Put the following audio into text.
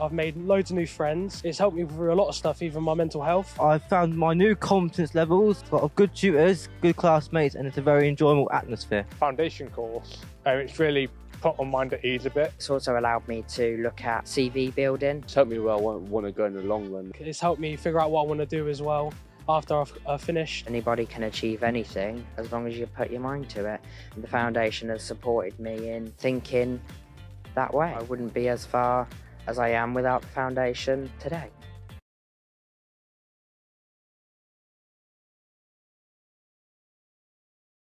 I've made loads of new friends. It's helped me through a lot of stuff, even my mental health. I've found my new competence levels, got good tutors, good classmates, and it's a very enjoyable atmosphere. Foundation course, uh, it's really put my mind at ease a bit. It's also allowed me to look at CV building. It's helped me where I want, want to go in the long run. It's helped me figure out what I want to do as well after I've uh, finished. Anybody can achieve anything as long as you put your mind to it. And the foundation has supported me in thinking that way. I wouldn't be as far as I am without the foundation today.